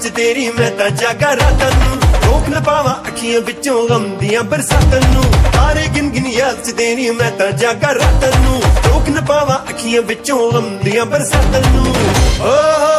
ਚ ਤੇਰੀ ਮੈਂ ਤਾਂ ਜਾਗਾ ਰਾਤਾਂ ਨੂੰ। ਰੋਕ ਨਾ ਪਾਵਾਂ ਅੱਖੀਆਂ ਵਿੱਚੋਂ ਗਮ ਦੀਆਂ ਬਰਸਾਤਾਂ ਨੂੰ। ਤਾਰੇ ਗਿਣ ਗਿਣ ਯਾਦ ਚ ਤੇਰੀ ਮੈਂ ਤਾਂ ਜਾਗਾ ਰਾਤਾਂ ਨੂੰ। ਰੋਕ ਨਾ ਪਾਵਾਂ ਅੱਖੀਆਂ ਵਿੱਚੋਂ ਗਮ ਦੀਆਂ ਬਰਸਾਤਾਂ ਨੂੰ। ਓ